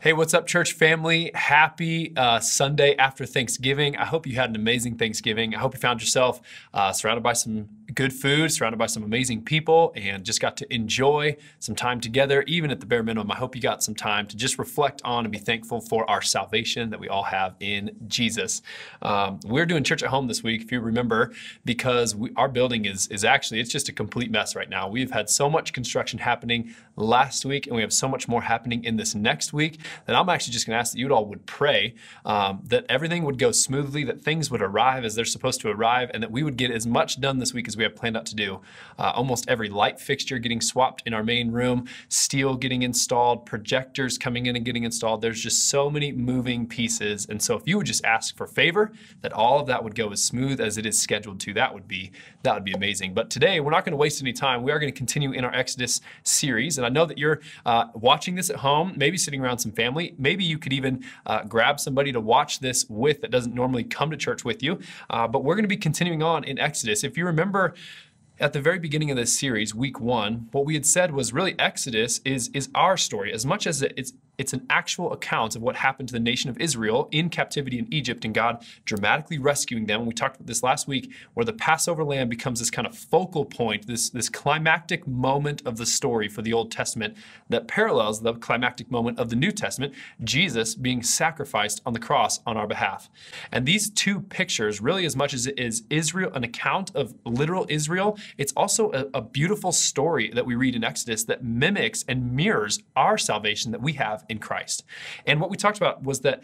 Hey, what's up, church family? Happy uh, Sunday after Thanksgiving. I hope you had an amazing Thanksgiving. I hope you found yourself uh, surrounded by some good food, surrounded by some amazing people, and just got to enjoy some time together, even at the bare minimum. I hope you got some time to just reflect on and be thankful for our salvation that we all have in Jesus. Um, we're doing church at home this week, if you remember, because we, our building is, is actually, it's just a complete mess right now. We've had so much construction happening last week, and we have so much more happening in this next week that I'm actually just going to ask that you all would pray um, that everything would go smoothly, that things would arrive as they're supposed to arrive, and that we would get as much done this week as we have planned out to do. Uh, almost every light fixture getting swapped in our main room, steel getting installed, projectors coming in and getting installed. There's just so many moving pieces. And so if you would just ask for favor that all of that would go as smooth as it is scheduled to, that would be that would be amazing. But today we're not going to waste any time. We are going to continue in our Exodus series. And I know that you're uh, watching this at home, maybe sitting around some family. Maybe you could even uh, grab somebody to watch this with that doesn't normally come to church with you. Uh, but we're going to be continuing on in Exodus. If you remember at the very beginning of this series, week one, what we had said was really Exodus is, is our story. As much as it's it's an actual account of what happened to the nation of Israel in captivity in Egypt and God dramatically rescuing them. We talked about this last week, where the Passover lamb becomes this kind of focal point, this, this climactic moment of the story for the Old Testament that parallels the climactic moment of the New Testament, Jesus being sacrificed on the cross on our behalf. And these two pictures, really, as much as it is Israel, an account of literal Israel, it's also a, a beautiful story that we read in Exodus that mimics and mirrors our salvation that we have in Christ. And what we talked about was that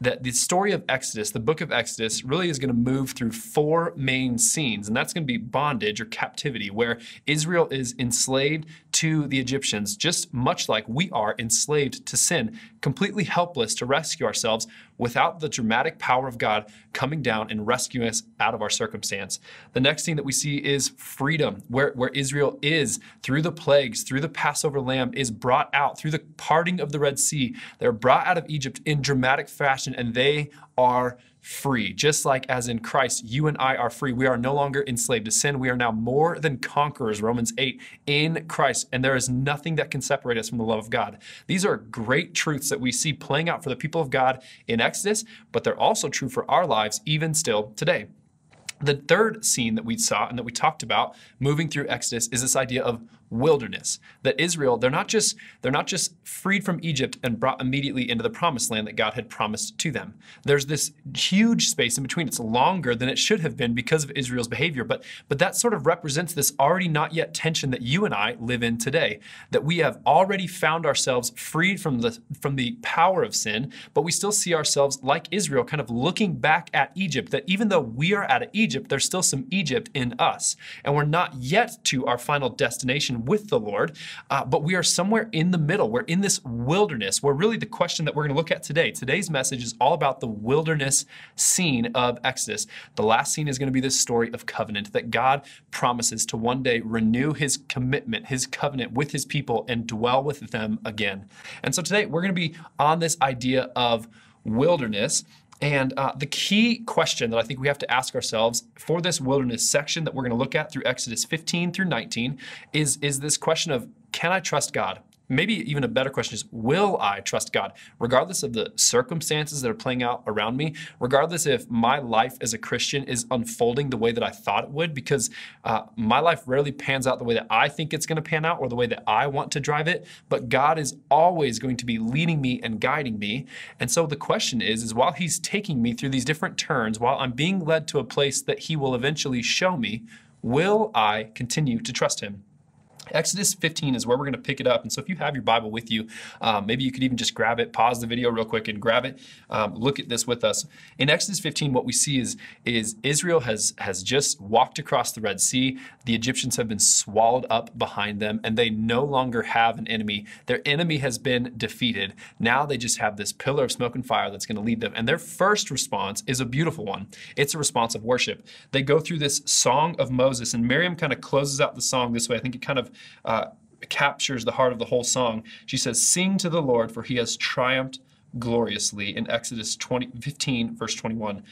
that the story of Exodus, the book of Exodus, really is going to move through four main scenes, and that's going to be bondage or captivity, where Israel is enslaved to the Egyptians, just much like we are enslaved to sin, completely helpless to rescue ourselves without the dramatic power of God coming down and rescuing us out of our circumstance. The next thing that we see is freedom, where, where Israel is through the plagues, through the Passover lamb, is brought out, through the parting of the Red Sea. They're brought out of Egypt in dramatic fashion, and they are free. Just like as in Christ, you and I are free. We are no longer enslaved to sin. We are now more than conquerors, Romans 8, in Christ. And there is nothing that can separate us from the love of God. These are great truths that we see playing out for the people of God in Exodus, but they're also true for our lives even still today. The third scene that we saw and that we talked about moving through Exodus is this idea of wilderness that israel they're not just they're not just freed from egypt and brought immediately into the promised land that god had promised to them. There's this huge space in between. It's longer than it should have been because of israel's behavior but but that sort of represents this already not yet tension that you and i live in today that we have already found ourselves freed from the from the power of sin but we still see ourselves like israel kind of looking back at egypt that even though we are out of egypt there's still some egypt in us and we're not yet to our final destination with the Lord, uh, but we are somewhere in the middle. We're in this wilderness where really the question that we're going to look at today, today's message is all about the wilderness scene of Exodus. The last scene is going to be this story of covenant that God promises to one day renew his commitment, his covenant with his people and dwell with them again. And so today we're going to be on this idea of wilderness and uh, the key question that I think we have to ask ourselves for this wilderness section that we're going to look at through Exodus 15 through 19 is, is this question of can I trust God? Maybe even a better question is will I trust God? Regardless of the circumstances that are playing out around me, regardless if my life as a Christian is unfolding the way that I thought it would, because uh, my life rarely pans out the way that I think it's going to pan out or the way that I want to drive it, but God is always going to be leading me and guiding me. And so the question is, is while He's taking me through these different turns, while I'm being led to a place that He will eventually show me, will I continue to trust Him? Exodus 15 is where we're going to pick it up. And so if you have your Bible with you, um, maybe you could even just grab it, pause the video real quick and grab it. Um, look at this with us. In Exodus 15, what we see is, is Israel has, has just walked across the Red Sea. The Egyptians have been swallowed up behind them, and they no longer have an enemy. Their enemy has been defeated. Now they just have this pillar of smoke and fire that's going to lead them. And their first response is a beautiful one. It's a response of worship. They go through this song of Moses, and Miriam kind of closes out the song this way. I think it kind of uh, captures the heart of the whole song. She says, Sing to the Lord, for he has triumphed gloriously in Exodus 20, 15, verse 21.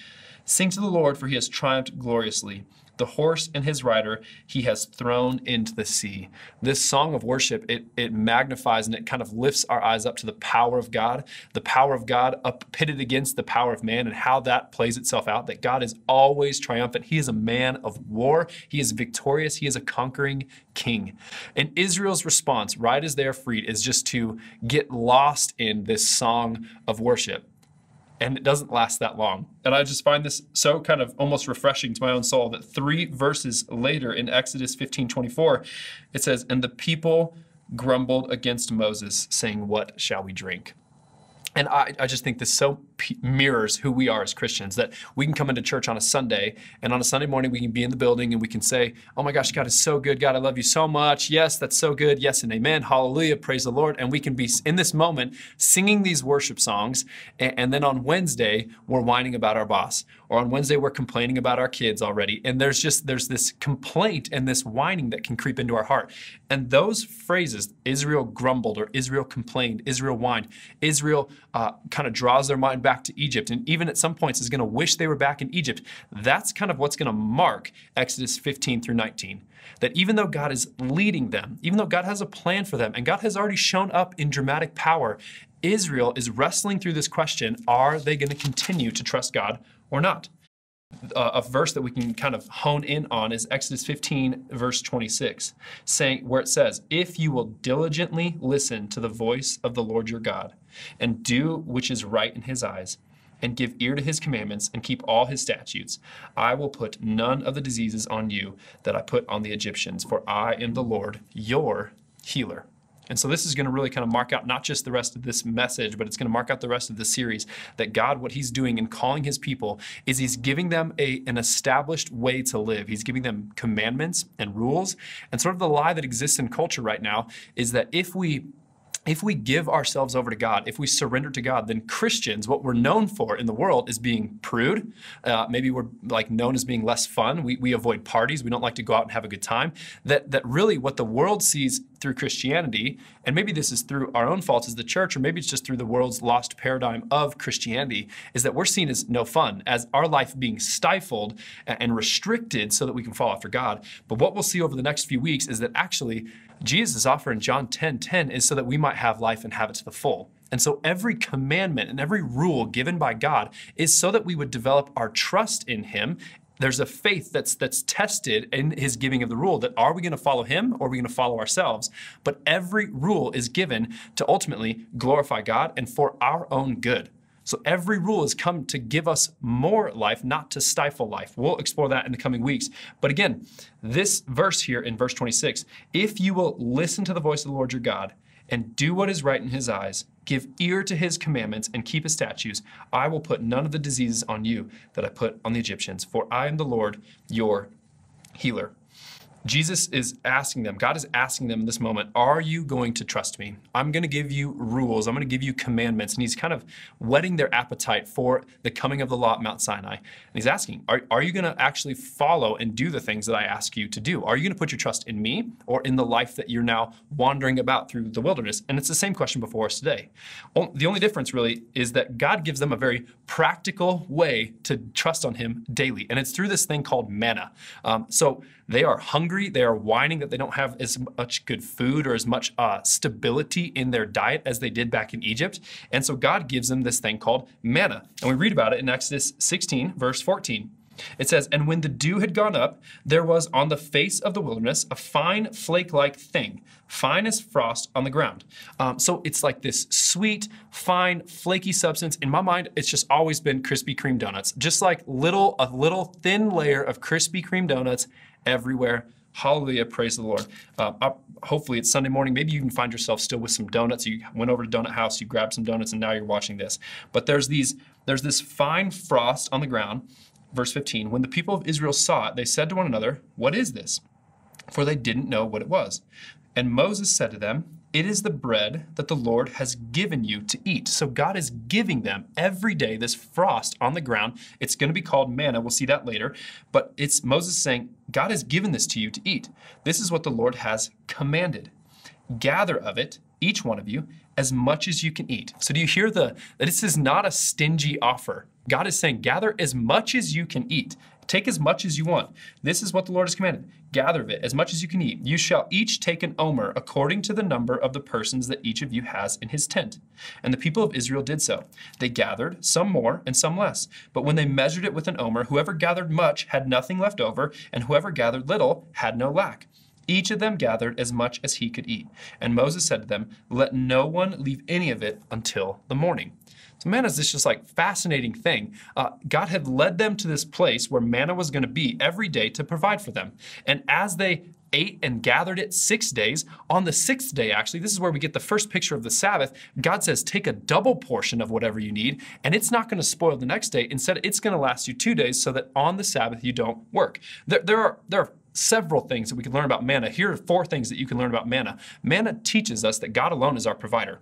Sing to the Lord, for he has triumphed gloriously. The horse and his rider he has thrown into the sea. This song of worship, it, it magnifies and it kind of lifts our eyes up to the power of God, the power of God up pitted against the power of man, and how that plays itself out. That God is always triumphant. He is a man of war. He is victorious. He is a conquering king. And Israel's response, right as they are freed, is just to get lost in this song of worship and it doesn't last that long. And I just find this so kind of almost refreshing to my own soul that three verses later in Exodus 15 24, it says, And the people grumbled against Moses, saying, What shall we drink? And I, I just think this so mirrors who we are as Christians that we can come into church on a Sunday, and on a Sunday morning, we can be in the building and we can say, Oh my gosh, God is so good. God, I love you so much. Yes, that's so good. Yes, and amen. Hallelujah. Praise the Lord. And we can be in this moment singing these worship songs. And, and then on Wednesday, we're whining about our boss. Or on Wednesday, we're complaining about our kids already. And there's just, there's this complaint and this whining that can creep into our heart. And those phrases, Israel grumbled or Israel complained, Israel whined, Israel uh, kind of draws their mind back to Egypt, and even at some points is going to wish they were back in Egypt. That's kind of what's going to mark Exodus 15 through 19. That even though God is leading them, even though God has a plan for them, and God has already shown up in dramatic power, Israel is wrestling through this question are they going to continue to trust God or not? A verse that we can kind of hone in on is Exodus 15, verse 26, saying where it says, If you will diligently listen to the voice of the Lord your God, and do which is right in his eyes, and give ear to his commandments, and keep all his statutes, I will put none of the diseases on you that I put on the Egyptians, for I am the Lord, your healer. And so this is going to really kind of mark out not just the rest of this message, but it's going to mark out the rest of the series that God, what he's doing in calling his people is he's giving them a, an established way to live. He's giving them commandments and rules. And sort of the lie that exists in culture right now is that if we if we give ourselves over to God, if we surrender to God, then Christians, what we're known for in the world is being prude. Uh, maybe we're like known as being less fun. We, we avoid parties. We don't like to go out and have a good time. That, that really what the world sees through Christianity, and maybe this is through our own faults as the church, or maybe it's just through the world's lost paradigm of Christianity, is that we're seen as no fun, as our life being stifled and restricted so that we can fall after God. But what we'll see over the next few weeks is that actually Jesus' offer in John 10 10 is so that we might have life and have it to the full. And so every commandment and every rule given by God is so that we would develop our trust in Him. There's a faith that's that's tested in his giving of the rule that are we going to follow him or are we going to follow ourselves? But every rule is given to ultimately glorify God and for our own good. So every rule has come to give us more life, not to stifle life. We'll explore that in the coming weeks. But again, this verse here in verse 26 if you will listen to the voice of the Lord your God and do what is right in his eyes, give ear to his commandments, and keep his statutes, I will put none of the diseases on you that I put on the Egyptians, for I am the Lord your healer. Jesus is asking them, God is asking them in this moment, Are you going to trust me? I'm going to give you rules, I'm going to give you commandments. And he's kind of whetting their appetite for the coming of the law at Mount Sinai. And he's asking, Are, are you going to actually follow and do the things that I ask you to do? Are you going to put your trust in me or in the life that you're now wandering about through the wilderness? And it's the same question before us today. The only difference really is that God gives them a very practical way to trust on him daily. And it's through this thing called manna. Um, so they are hungry. They are whining that they don't have as much good food or as much uh, stability in their diet as they did back in Egypt. And so God gives them this thing called manna. And we read about it in Exodus 16, verse 14. It says, And when the dew had gone up, there was on the face of the wilderness a fine flake like thing, fine as frost on the ground. Um, so it's like this sweet, fine, flaky substance. In my mind, it's just always been Krispy Kreme donuts, just like little, a little thin layer of Krispy Kreme donuts everywhere. Hallelujah, praise the Lord. Uh, up, hopefully it's Sunday morning. Maybe you can find yourself still with some donuts. You went over to Donut House, you grabbed some donuts, and now you're watching this. But there's these, there's this fine frost on the ground. Verse 15. When the people of Israel saw it, they said to one another, "What is this?" For they didn't know what it was. And Moses said to them, it is the bread that the Lord has given you to eat. So God is giving them every day this frost on the ground. It's going to be called manna. We'll see that later. But it's Moses saying, God has given this to you to eat. This is what the Lord has commanded. Gather of it, each one of you, as much as you can eat. So do you hear the that this is not a stingy offer? God is saying, gather as much as you can eat Take as much as you want. This is what the Lord has commanded. Gather of it as much as you can eat. You shall each take an omer according to the number of the persons that each of you has in his tent. And the people of Israel did so. They gathered, some more and some less. But when they measured it with an omer, whoever gathered much had nothing left over, and whoever gathered little had no lack. Each of them gathered as much as he could eat. And Moses said to them, Let no one leave any of it until the morning. So manna is this just like fascinating thing. Uh, God had led them to this place where manna was going to be every day to provide for them. And as they ate and gathered it six days. On the sixth day, actually, this is where we get the first picture of the Sabbath. God says, take a double portion of whatever you need, and it's not going to spoil the next day. Instead, it's going to last you two days so that on the Sabbath you don't work. There, there are there are several things that we can learn about manna. Here are four things that you can learn about manna. Manna teaches us that God alone is our provider.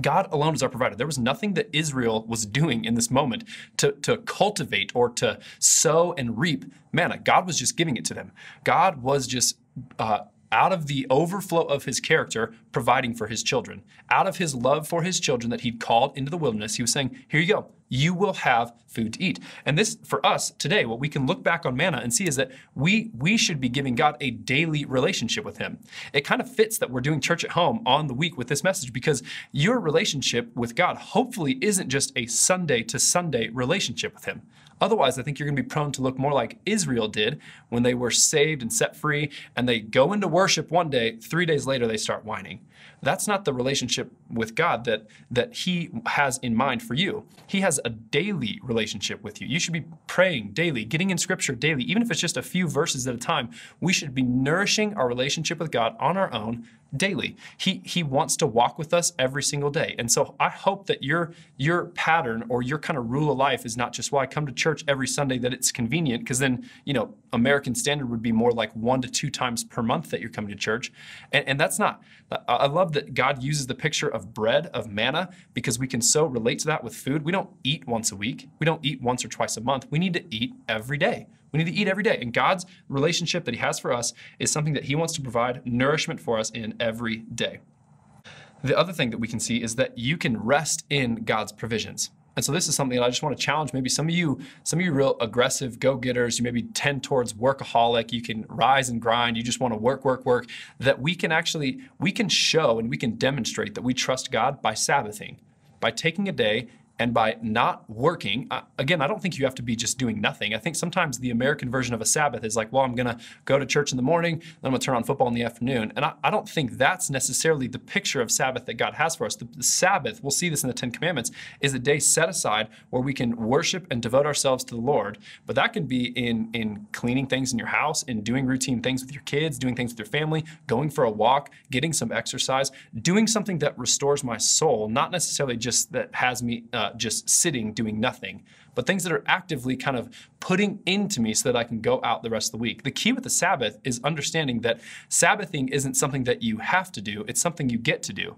God alone is our provider. There was nothing that Israel was doing in this moment to, to cultivate or to sow and reap manna. God was just giving it to them. God was just uh, out of the overflow of his character, providing for his children. Out of his love for his children that he'd called into the wilderness, he was saying, Here you go. You will have food to eat. And this, for us today, what we can look back on manna and see is that we, we should be giving God a daily relationship with him. It kind of fits that we're doing church at home on the week with this message because your relationship with God hopefully isn't just a Sunday to Sunday relationship with him. Otherwise, I think you're going to be prone to look more like Israel did when they were saved and set free, and they go into worship one day, three days later, they start whining. That's not the relationship with God that, that He has in mind for you. He has a daily relationship with you. You should be praying daily, getting in Scripture daily, even if it's just a few verses at a time. We should be nourishing our relationship with God on our own daily. He he wants to walk with us every single day. And so I hope that your your pattern or your kind of rule of life is not just well I come to church every Sunday that it's convenient because then, you know, American standard would be more like 1 to 2 times per month that you're coming to church. And, and that's not I love that God uses the picture of bread, of manna because we can so relate to that with food. We don't eat once a week. We don't eat once or twice a month. We need to eat every day. We need to eat every day. And God's relationship that He has for us is something that He wants to provide nourishment for us in every day. The other thing that we can see is that you can rest in God's provisions. And so this is something I just want to challenge. Maybe some of you, some of you real aggressive go-getters, you maybe tend towards workaholic, you can rise and grind, you just want to work, work, work, that we can actually, we can show and we can demonstrate that we trust God by Sabbathing, by taking a day and by not working, again, I don't think you have to be just doing nothing. I think sometimes the American version of a Sabbath is like, well, I'm going to go to church in the morning, then I'm going to turn on football in the afternoon. And I, I, don't think that's necessarily the picture of Sabbath that God has for us. The, the Sabbath, we'll see this in the Ten Commandments, is a day set aside where we can worship and devote ourselves to the Lord. But that can be in, in cleaning things in your house, in doing routine things with your kids, doing things with your family, going for a walk, getting some exercise, doing something that restores my soul, not necessarily just that has me. Uh, just sitting doing nothing, but things that are actively kind of putting into me so that I can go out the rest of the week. The key with the Sabbath is understanding that Sabbathing isn't something that you have to do, it's something you get to do.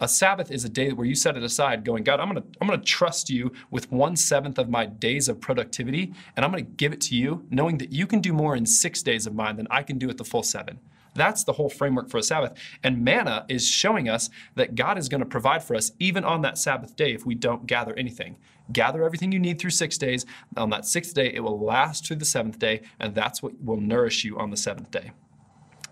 A Sabbath is a day where you set it aside, going, God, I'm gonna, I'm gonna trust you with one seventh of my days of productivity, and I'm gonna give it to you, knowing that you can do more in six days of mine than I can do at the full seven. That's the whole framework for a Sabbath. And manna is showing us that God is going to provide for us even on that Sabbath day if we don't gather anything. Gather everything you need through six days. On that sixth day, it will last through the seventh day, and that's what will nourish you on the seventh day.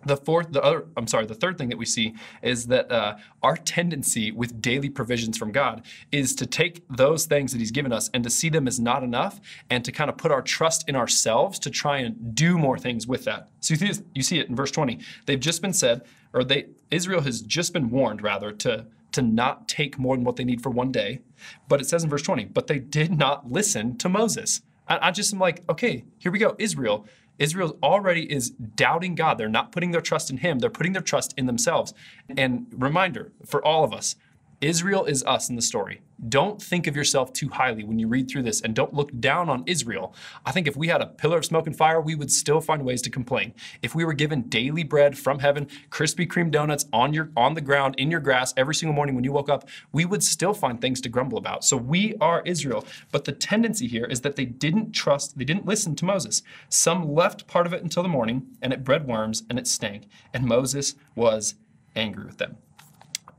The fourth, the other, I'm sorry, the third thing that we see is that uh, our tendency with daily provisions from God is to take those things that He's given us and to see them as not enough and to kind of put our trust in ourselves to try and do more things with that. So you see, you see it in verse 20. They've just been said, or they, Israel has just been warned, rather, to, to not take more than what they need for one day. But it says in verse 20, but they did not listen to Moses. I, I just am like, okay, here we go, Israel Israel already is doubting God. They're not putting their trust in Him, they're putting their trust in themselves. And reminder for all of us Israel is us in the story. Don't think of yourself too highly when you read through this and don't look down on Israel. I think if we had a pillar of smoke and fire, we would still find ways to complain. If we were given daily bread from heaven, Krispy Kreme donuts on your on the ground in your grass every single morning when you woke up, we would still find things to grumble about. So we are Israel. But the tendency here is that they didn't trust, they didn't listen to Moses. Some left part of it until the morning and it bred worms and it stank. And Moses was angry with them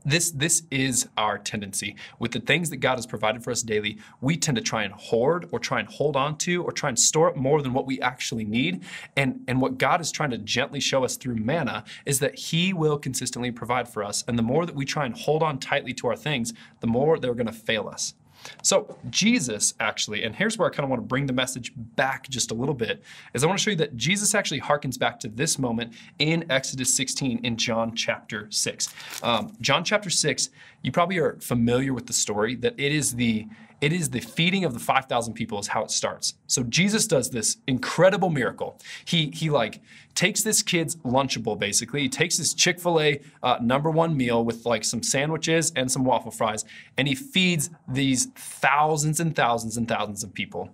this this is our tendency. With the things that god has provided for us daily we tend to try and hoard or try and hold on to or try and store up more than what we actually need. And and what god is trying to gently show us through manna is that he will consistently provide for us. And the more that we try and hold on tightly to our things the more they're going to fail us so, Jesus actually, and here's where I kind of want to bring the message back just a little bit, is I want to show you that Jesus actually harkens back to this moment in Exodus 16 in John chapter 6. Um, John chapter 6, you probably are familiar with the story that it is the it is the feeding of the 5,000 people is how it starts. So Jesus does this incredible miracle. He, he like takes this kid's Lunchable, basically. He takes his Chick-fil-A uh, number one meal with like some sandwiches and some waffle fries, and he feeds these thousands and thousands and thousands of people.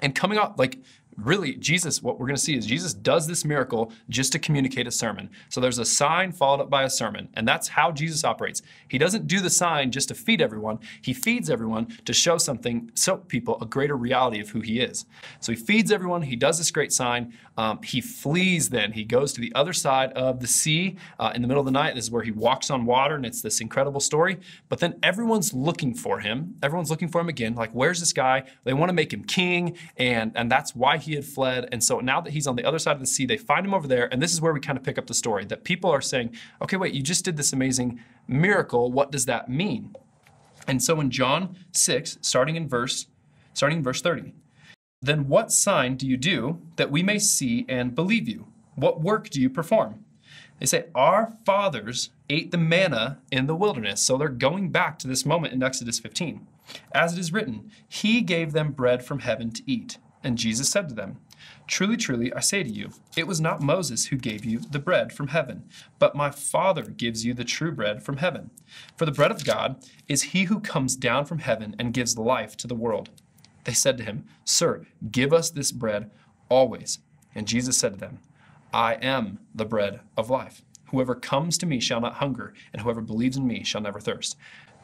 And coming up like really, Jesus, what we're going to see is Jesus does this miracle just to communicate a sermon. So there's a sign followed up by a sermon, and that's how Jesus operates. He doesn't do the sign just to feed everyone, he feeds everyone to show something, show people a greater reality of who he is. So he feeds everyone, he does this great sign. Um, he flees then. He goes to the other side of the sea uh, in the middle of the night. This is where he walks on water, and it's this incredible story. But then everyone's looking for him. Everyone's looking for him again. Like, where's this guy? They want to make him king, and, and that's why he had fled. And so now that he's on the other side of the sea, they find him over there. And this is where we kind of pick up the story that people are saying, okay, wait, you just did this amazing miracle. What does that mean? And so in John 6, starting in verse, starting in verse 30, then what sign do you do that we may see and believe you? What work do you perform? They say, Our fathers ate the manna in the wilderness. So they're going back to this moment in Exodus 15. As it is written, He gave them bread from heaven to eat. And Jesus said to them, Truly, truly, I say to you, it was not Moses who gave you the bread from heaven, but my Father gives you the true bread from heaven. For the bread of God is he who comes down from heaven and gives life to the world. They said to him, Sir, give us this bread always. And Jesus said to them, I am the bread of life. Whoever comes to me shall not hunger, and whoever believes in me shall never thirst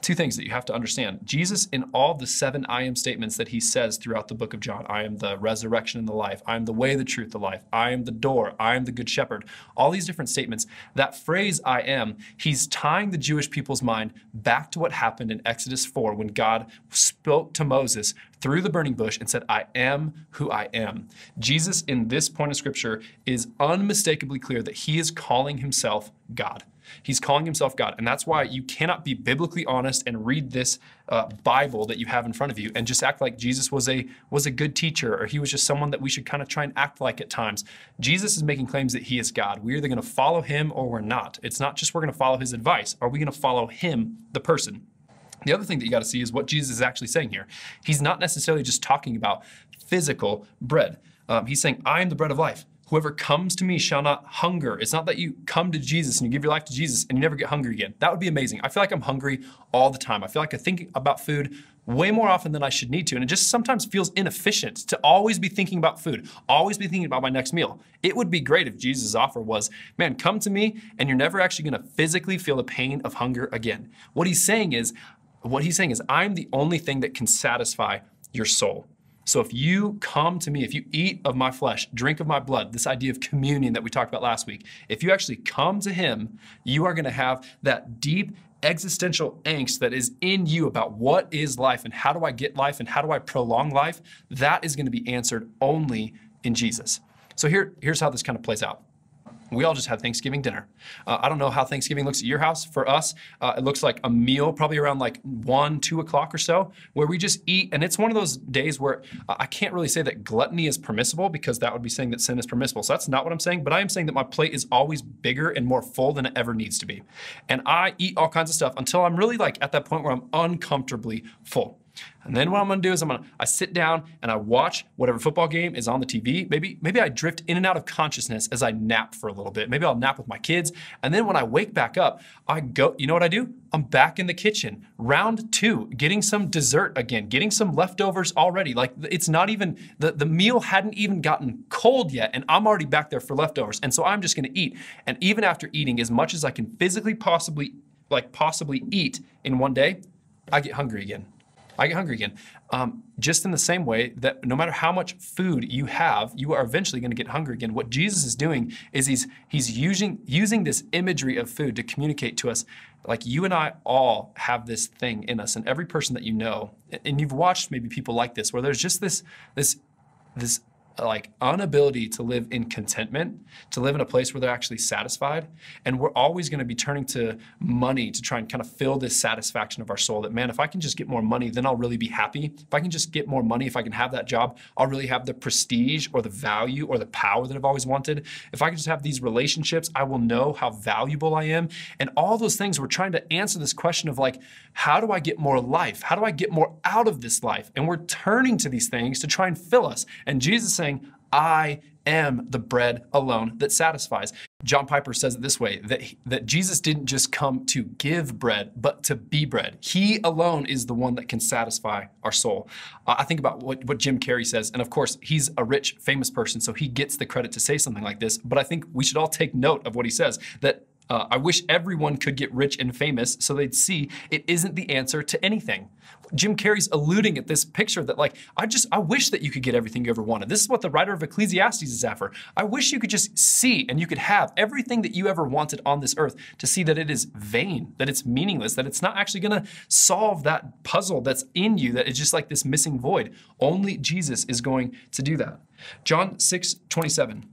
two things that you have to understand. Jesus, in all the seven I am statements that he says throughout the book of John, I am the resurrection and the life, I am the way, the truth, the life, I am the door, I am the good shepherd, all these different statements, that phrase I am, he's tying the Jewish people's mind back to what happened in Exodus 4 when God spoke to Moses through the burning bush and said, I am who I am. Jesus, in this point of scripture, is unmistakably clear that he is calling himself God. He's calling himself God. And that's why you cannot be biblically honest and read this uh, Bible that you have in front of you and just act like Jesus was a, was a good teacher or he was just someone that we should kind of try and act like at times. Jesus is making claims that he is God. We're either going to follow him or we're not. It's not just we're going to follow his advice. Are we going to follow him, the person? The other thing that you got to see is what Jesus is actually saying here. He's not necessarily just talking about physical bread. Um, he's saying, I am the bread of life. Whoever comes to me shall not hunger. It's not that you come to Jesus and you give your life to Jesus and you never get hungry again. That would be amazing. I feel like I'm hungry all the time. I feel like I think about food way more often than I should need to. And it just sometimes feels inefficient to always be thinking about food, always be thinking about my next meal. It would be great if Jesus' offer was, man, come to me and you're never actually to physically feel the pain of hunger again. What he's saying is, what he's saying is, I'm the only thing that can satisfy your soul. So if you come to me, if you eat of my flesh, drink of my blood, this idea of communion that we talked about last week, if you actually come to him, you are going to have that deep existential angst that is in you about what is life and how do I get life and how do I prolong life, that is going to be answered only in Jesus. So here, here's how this kind of plays out. We all just had Thanksgiving dinner. Uh, I don't know how Thanksgiving looks at your house. For us, uh, it looks like a meal, probably around like one, two o'clock or so, where we just eat. And it's one of those days where I can't really say that gluttony is permissible because that would be saying that sin is permissible. So that's not what I'm saying. But I am saying that my plate is always bigger and more full than it ever needs to be. And I eat all kinds of stuff until I'm really like at that point where I'm uncomfortably full. And then what I'm gonna do is I'm gonna I sit down and I watch whatever football game is on the TV. Maybe maybe I drift in and out of consciousness as I nap for a little bit. Maybe I'll nap with my kids. And then when I wake back up, I go, you know what I do? I'm back in the kitchen. Round two, getting some dessert again, getting some leftovers already. Like it's not even the, the meal hadn't even gotten cold yet, and I'm already back there for leftovers. And so I'm just gonna eat. And even after eating as much as I can physically possibly like possibly eat in one day, I get hungry again. I get hungry again. Um, just in the same way that no matter how much food you have, you are eventually going to get hungry again. What Jesus is doing is he's he's using using this imagery of food to communicate to us, like you and I all have this thing in us, and every person that you know, and you've watched maybe people like this, where there's just this this this like inability to live in contentment, to live in a place where they're actually satisfied. And we're always going to be turning to money to try and kind of fill this satisfaction of our soul that, man, if I can just get more money, then I'll really be happy. If I can just get more money, if I can have that job, I'll really have the prestige or the value or the power that I've always wanted. If I can just have these relationships, I will know how valuable I am. And all those things, we're trying to answer this question of like, how do I get more life? How do I get more out of this life? And we're turning to these things to try and fill us. And Jesus saying, I am the bread alone that satisfies. John Piper says it this way that, that Jesus didn't just come to give bread, but to be bread. He alone is the one that can satisfy our soul. Uh, I think about what, what Jim Carrey says, and of course, he's a rich, famous person, so he gets the credit to say something like this. But I think we should all take note of what he says that uh, I wish everyone could get rich and famous so they'd see it isn't the answer to anything. Jim Carrey's alluding at this picture that, like, I just, I wish that you could get everything you ever wanted. This is what the writer of Ecclesiastes is after. I wish you could just see and you could have everything that you ever wanted on this earth to see that it is vain, that it's meaningless, that it's not actually going to solve that puzzle that's in you, that is just like this missing void. Only Jesus is going to do that. John 6 27.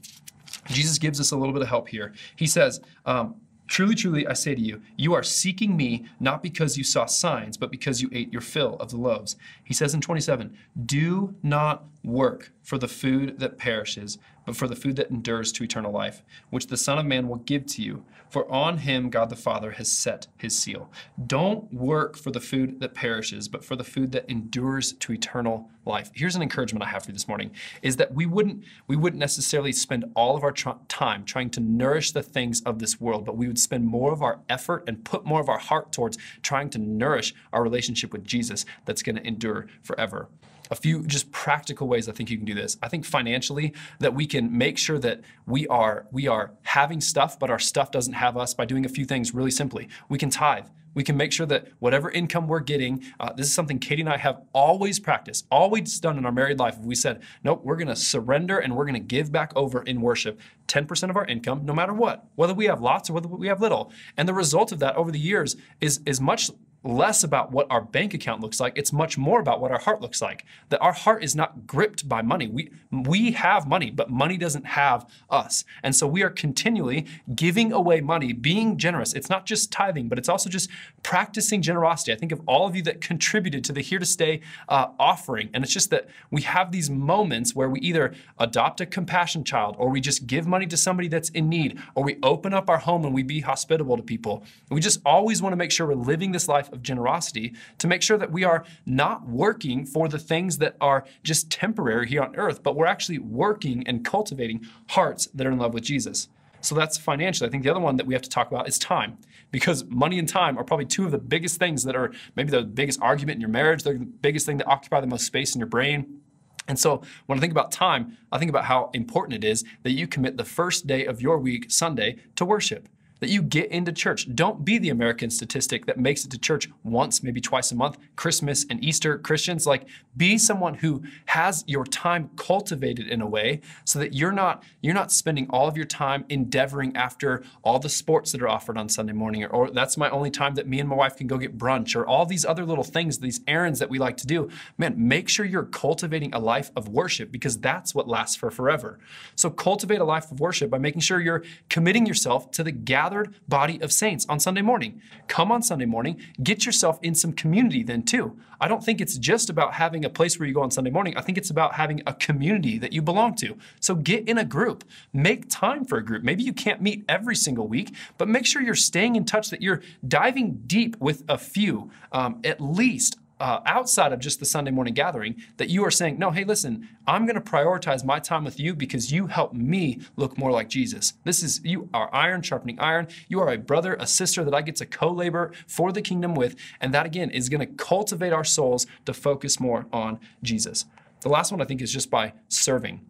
Jesus gives us a little bit of help here. He says, um, Truly, truly, I say to you, you are seeking me not because you saw signs, but because you ate your fill of the loaves. He says in 27, Do not work for the food that perishes, but for the food that endures to eternal life, which the Son of Man will give to you. For on him God the Father has set his seal. Don't work for the food that perishes, but for the food that endures to eternal life. Here's an encouragement I have for you this morning is that we wouldn't we wouldn't necessarily spend all of our tr- time trying to nourish the things of this world, but we would spend more of our effort and put more of our heart towards trying to nourish our relationship with Jesus that's going to endure forever a few just practical ways I think you can do this. I think financially that we can make sure that we are we are having stuff, but our stuff doesn't have us by doing a few things really simply. We can tithe. We can make sure that whatever income we're getting, uh, this is something Katie and I have always practiced, always done in our married life. We said, nope, we're going to surrender and we're going to give back over in worship 10% of our income, no matter what, whether we have lots or whether we have little. And the result of that over the years is, is much less about what our bank account looks like. It's much more about what our heart looks like. That our heart is not gripped by money. We, we have money, but money doesn't have us. And so we are continually giving away money, being generous. It's not just tithing, but it's also just practicing generosity. I think of all of you that contributed to the Here to Stay uh, offering. And it's just that we have these moments where we either adopt a compassion child, or we just give money to somebody that's in need, or we open up our home and we be hospitable to people. We just always want to make sure we're living this life of generosity to make sure that we are not working for the things that are just temporary here on earth, but we're actually working and cultivating hearts that are in love with Jesus. So that's financially. I think the other one that we have to talk about is time, because money and time are probably two of the biggest things that are maybe the biggest argument in your marriage. They're the biggest thing that occupy the most space in your brain. And so when I think about time, I think about how important it is that you commit the first day of your week, Sunday, to worship that you get into church. Don't be the American statistic that makes it to church once, maybe twice a month, Christmas and Easter Christians. Like be someone who has your time cultivated in a way so that you're not you're not spending all of your time endeavoring after all the sports that are offered on Sunday morning or, or that's my only time that me and my wife can go get brunch or all these other little things, these errands that we like to do. Man, make sure you're cultivating a life of worship because that's what lasts for forever. So cultivate a life of worship by making sure you're committing yourself to the gathering gathered body of saints on Sunday morning. Come on Sunday morning, get yourself in some community then too. I don't think it's just about having a place where you go on Sunday morning. I think it's about having a community that you belong to. So get in a group, make time for a group. Maybe you can't meet every single week, but make sure you're staying in touch, that you're diving deep with a few, um, at least uh, outside of just the Sunday morning gathering that you are saying, no, hey, listen, I'm going to prioritize my time with you because you help me look more like Jesus. This is, you are iron sharpening iron. You are a brother, a sister that I get to co labor for the kingdom with. And that, again, is going to cultivate our souls to focus more on Jesus. The last one I think is just by serving.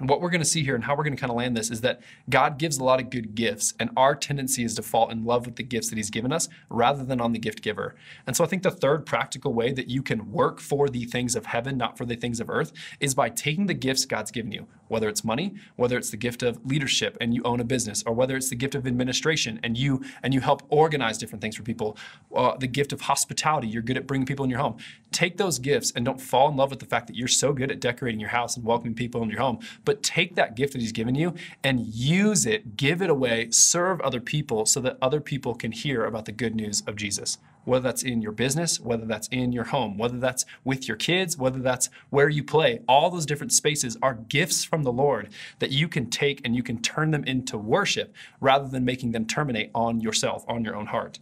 And what we're going to see here and how we're going to kind of land this is that God gives a lot of good gifts, and our tendency is to fall in love with the gifts that He's given us rather than on the gift giver. And so I think the third practical way that you can work for the things of heaven, not for the things of earth, is by taking the gifts God's given you, whether it's money, whether it's the gift of leadership and you own a business, or whether it's the gift of administration and you and you help organize different things for people, uh, the gift of hospitality, you're good at bringing people in your home. Take those gifts and don't fall in love with the fact that you're so good at decorating your house and welcoming people in your home, but take that gift that He's given you and use it, give it away, serve other people so that other people can hear about the good news of Jesus. Whether that's in your business, whether that's in your home, whether that's with your kids, whether that's where you play, all those different spaces are gifts from the Lord that you can take and you can turn them into worship rather than making them terminate on yourself, on your own heart.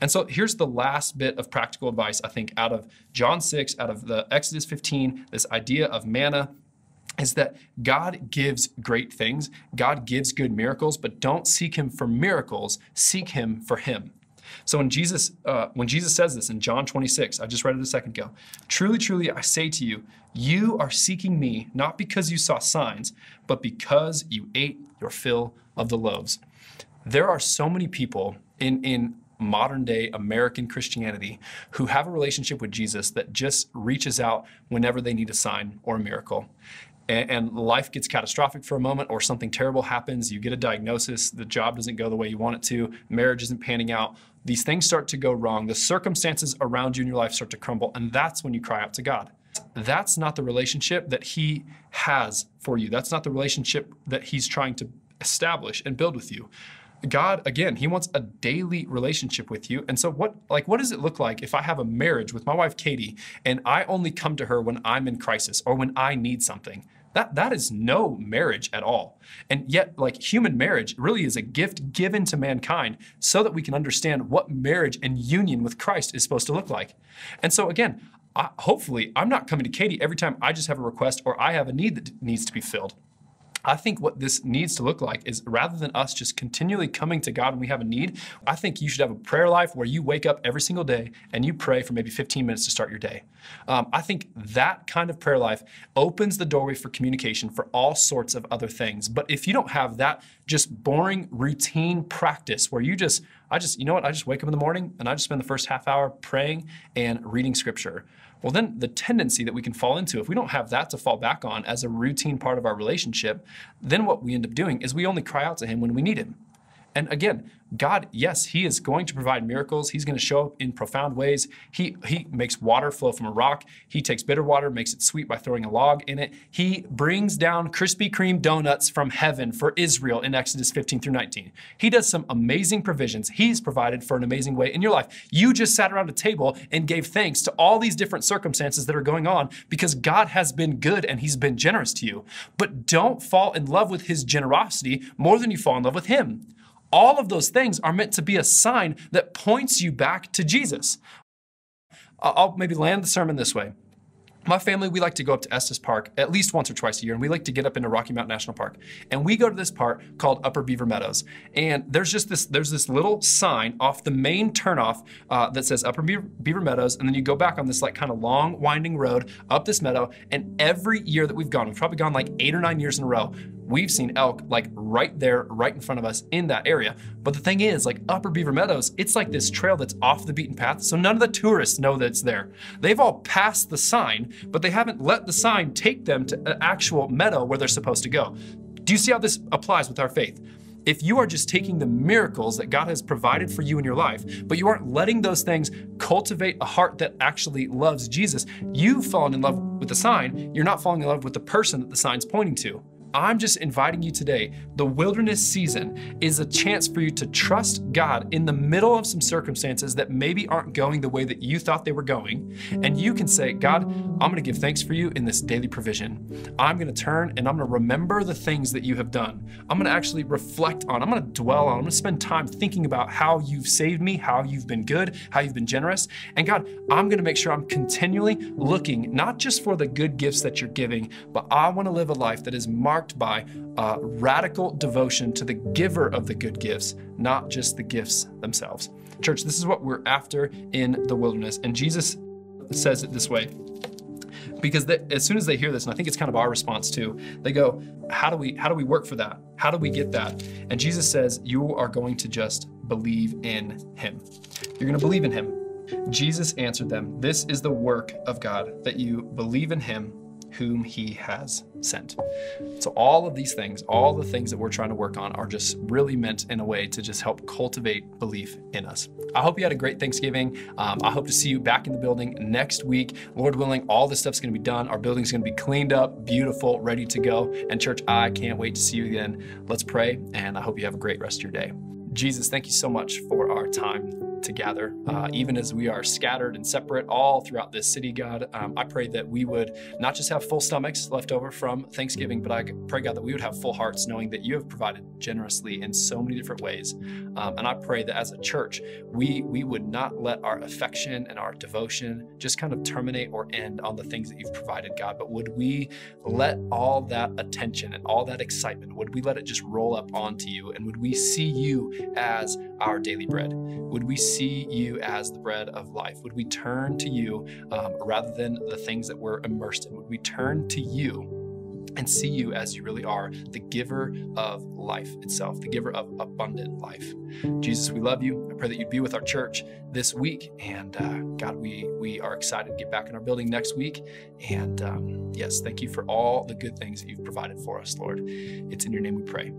And so here's the last bit of practical advice, I think, out of John 6, out of the Exodus 15, this idea of manna is that God gives great things. God gives good miracles, but don't seek him for miracles, seek him for him. So when Jesus, uh, when Jesus says this in John 26, I just read it a second ago. Truly, truly, I say to you, you are seeking me not because you saw signs, but because you ate your fill of the loaves. There are so many people in in modern day American Christianity who have a relationship with Jesus that just reaches out whenever they need a sign or a miracle. And, and, life gets catastrophic for a moment, or something terrible happens, you get a diagnosis, the job doesn't go the way you want it to, marriage isn't panning out, these things start to go wrong, the circumstances around you in your life start to crumble, and that's when you cry out to God. That's not the relationship that He has for you. That's not the relationship that He's trying to establish and build with you. God, again, He wants a daily relationship with you. And so, what like what does it look like if I have a marriage with my wife Katie and I only come to her when I'm in crisis or when I need something? That that is no marriage at all. And yet, like human marriage really is a gift given to mankind so that we can understand what marriage and union with Christ is supposed to look like. And so, again, I, hopefully, I'm not coming to Katie every time I just have a request or I have a need that needs to be filled. I think what this needs to look like is rather than us just continually coming to God when we have a need, I think you should have a prayer life where you wake up every single day and you pray for maybe 15 minutes to start your day. Um, I think that kind of prayer life opens the doorway for communication for all sorts of other things. But if you don't have that just boring routine practice where you just, I just, you know what, I just wake up in the morning and I just spend the first half hour praying and reading scripture well, then the tendency that we can fall into, if we don't have that to fall back on as a routine part of our relationship, then what we end up doing is we only cry out to Him when we need Him. And again, God, yes, He is going to provide miracles. He's going to show up in profound ways. He, he makes water flow from a rock. He takes bitter water, makes it sweet by throwing a log in it. He brings down Krispy Kreme donuts from heaven for Israel in Exodus 15 through 19. He does some amazing provisions. He's provided for an amazing way in your life. You just sat around a table and gave thanks to all these different circumstances that are going on because God has been good and He's been generous to you. But don't fall in love with His generosity more than you fall in love with Him. All of those things are meant to be a sign that points you back to Jesus. I'll maybe land the sermon this way. My family, we like to go up to Estes Park at least once or twice a year, and we like to get up into Rocky Mountain National Park. And we go to this park called Upper Beaver Meadows. And there's just this, there's this little sign off the main turnoff uh, that says Upper Beaver, Beaver Meadows, and then you go back on this like kind of long winding road up this meadow. And every year that we've gone, we've probably gone like eight or nine years in a row, we've seen elk like right there, right in front of us in that area. But the thing is, like Upper Beaver Meadows, it's like this trail that's off the beaten path, so none of the tourists know that it's there. They've all passed the sign, but they haven't let the sign take them to an actual meadow where they're supposed to go. Do you see how this applies with our faith? If you are just taking the miracles that God has provided for you in your life, but you aren't letting those things cultivate a heart that actually loves Jesus, you've fallen in love with the sign. You're not falling in love with the person that the sign's pointing to. I'm just inviting you today. The wilderness season is a chance for you to trust God in the middle of some circumstances that maybe aren't going the way that you thought they were going. And you can say, God, I'm going to give thanks for you in this daily provision. I'm going to turn and I'm going to remember the things that you have done. I'm going to actually reflect on, I'm going to dwell on, I'm going to spend time thinking about how you've saved me, how you've been good, how you've been generous. And God, I'm going to make sure I'm continually looking not just for the good gifts that you're giving, but I want to live a life that is marked marked by radical devotion to the giver of the good gifts, not just the gifts themselves. Church, this is what we're after in the wilderness. And Jesus says it this way because they, as soon as they hear this and i think it's kind of our response too they go how do we how do we work for that how do we get that and jesus says you are going to just believe in him you're going to believe in him jesus answered them this is the work of god that you believe in him whom he has sent. So, all of these things, all the things that we're trying to work on, are just really meant in a way to just help cultivate belief in us. I hope you had a great Thanksgiving. Um, I hope to see you back in the building next week. Lord willing, all this stuff's going to be done. Our building's going to be cleaned up, beautiful, ready to go. And, church, I can't wait to see you again. Let's pray, and I hope you have a great rest of your day. Jesus, thank you so much for our time together, uh, even as we are scattered and separate all throughout this city, God. Um, I pray that we would not just have full stomachs left over from Thanksgiving, but I pray, God, that we would have full hearts knowing that you have provided generously in so many different ways. Um, and I pray that as a church, we, we would not let our affection and our devotion just kind of terminate or end on the things that you've provided, God, but would we let all that attention and all that excitement, would we let it just roll up onto you? And would we see you as our daily bread? Would we see you as the bread of life? Would we turn to you um, rather than the things that we're immersed in? Would we turn to you? and see you as you really are, the giver of life itself, the giver of abundant life. Jesus, we love you. I pray that you'd be with our church this week. And uh, God, we, we are excited to get back in our building next week. And um, yes, thank you for all the good things that you've provided for us, Lord. It's in your name we pray.